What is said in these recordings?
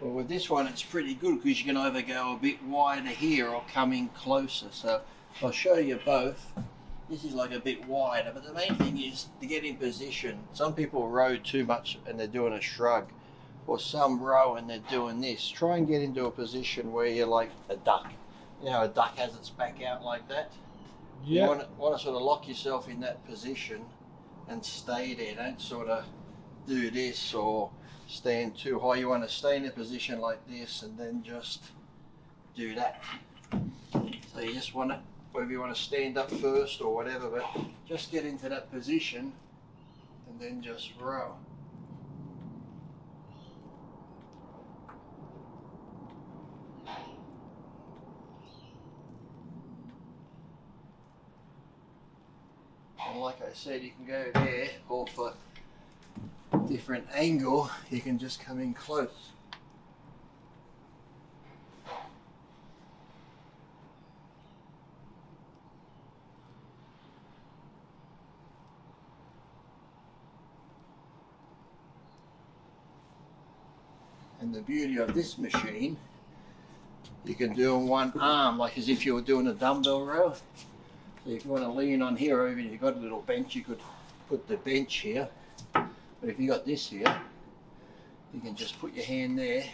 Well, with this one, it's pretty good because you can either go a bit wider here or come in closer. So I'll show you both. This is like a bit wider, but the main thing is to get in position. Some people row too much and they're doing a shrug, or some row and they're doing this. Try and get into a position where you're like a duck. You know, a duck has its back out like that. You Yeah. want to, want to sort of lock yourself in that position and stay there. Don't sort of do this or stand too high. You want to stay in a position like this and then just do that. So you just want to, whether you want to stand up first or whatever, but just get into that position and then just row. And like I said, you can go there or for different angle, you can just come in close. And the beauty of this machine, you can do on one arm, like as if you were doing a dumbbell row. So if you want to lean on here, or even if you've got a little bench, you could put the bench here. But if you got this here, you can just put your hand there.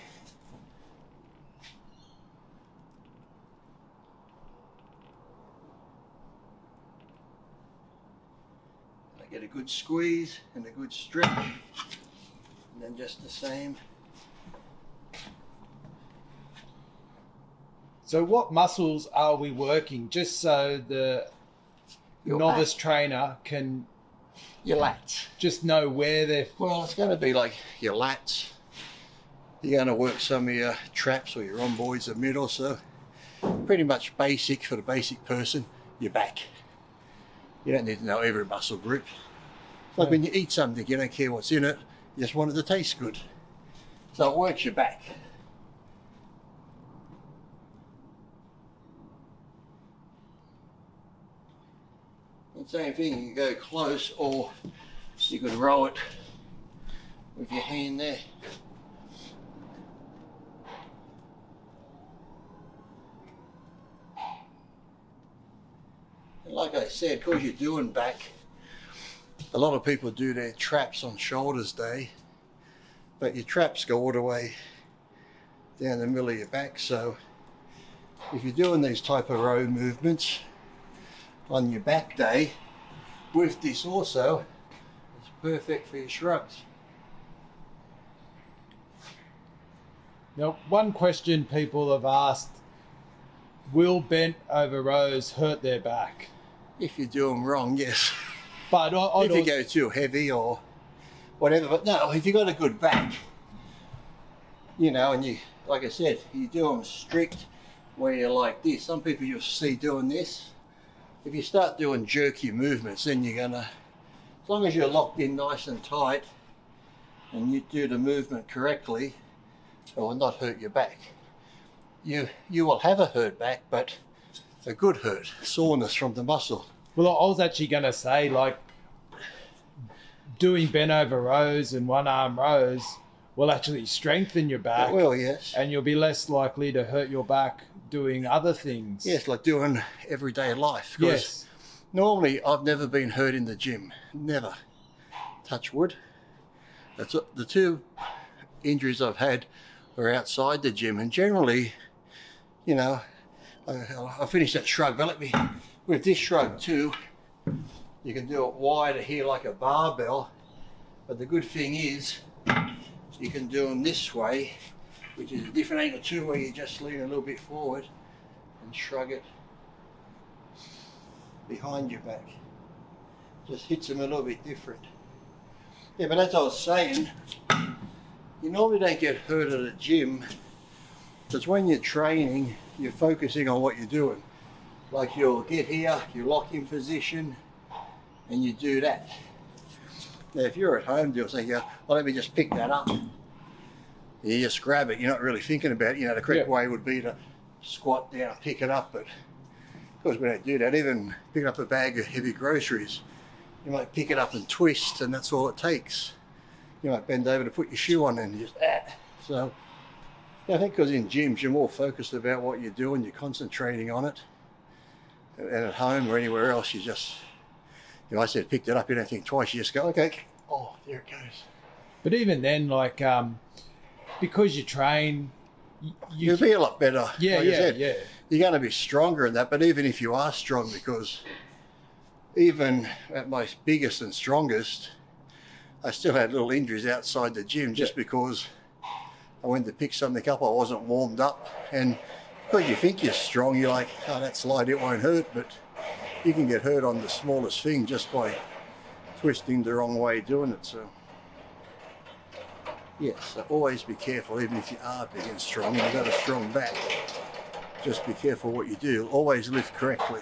I get a good squeeze and a good stretch. And then just the same. So what muscles are we working just so the Your novice trainer can Your lats. just know where they're Well, it's going to be like your lats. You're going to work some of your traps or your rhomboids in the middle. So pretty much basic for the basic person, your back. You don't need to know every muscle group. It's like when you eat something, you don't care what's in it. You just want it to taste good. So it works your back. Same thing, you can go close or you could row it with your hand there. And like I said, because you're doing back, a lot of people do their traps on shoulders day, but your traps go all the way down the middle of your back. So if you're doing these type of row movements on your back day, with this also, it's perfect for your shrugs. Now, one question people have asked Will bent over rows hurt their back? If you do them wrong, yes. But I, if you go too heavy or whatever, but no, if you got a good back, you know, and you, like I said, you do them strict where you're like this. Some people you'll see doing this. If you start doing jerky movements, then you're gonna, as long as you're locked in nice and tight, and you do the movement correctly, it will not hurt your back. You you will have a hurt back, but a good hurt, soreness from the muscle. Well, I was actually going to say, like, doing bent over rows and one arm rows will actually strengthen your back, Well, yes. and you'll be less likely to hurt your back doing other things. Yes, like doing everyday life. Yes. Normally, I've never been hurt in the gym. Never. Touch wood. That's the two injuries I've had are outside the gym, and generally, you know, I, I finished that shrug. But let me with this shrug too. You can do it wider here like a barbell, but the good thing is you can do them this way, which is a different angle too, where you just lean a little bit forward and shrug it behind your back. Just hits them a little bit different. Yeah, but as I was saying, you normally don't get hurt at a gym because when you're training, you're focusing on what you're doing. Like you'll get here, you lock in position, and you do that. Now, if you're at home, you'll say, yeah, well, let me just pick that up. You just grab it, you're not really thinking about it. You know, the correct Yeah. way would be to squat down, and pick it up, but because we don't do that, even picking up a bag of heavy groceries, you might pick it up and twist, and that's all it takes. You might bend over to put your shoe on and just ah. So Yeah, I think because in gyms you're more focused about what you're doing, you're concentrating on it. And at home or anywhere else, you just, you know, I said picked it up, you don't think twice, you just go, okay, oh, there it goes. But even then, like, um, because you train, you, You'll be a lot better. yeah, like yeah, said. yeah. You're going to be stronger in that, but even if you are strong, because even at my biggest and strongest, I still had little injuries outside the gym just Yeah. because I went to pick something up, I wasn't warmed up, and because you think you're strong, you're like, oh, that's light, it won't hurt, but you can get hurt on the smallest thing just by twisting the wrong way doing it. So, yes, so always be careful, even if you are big and strong you've got a strong back. Just be careful what you do. Always lift correctly.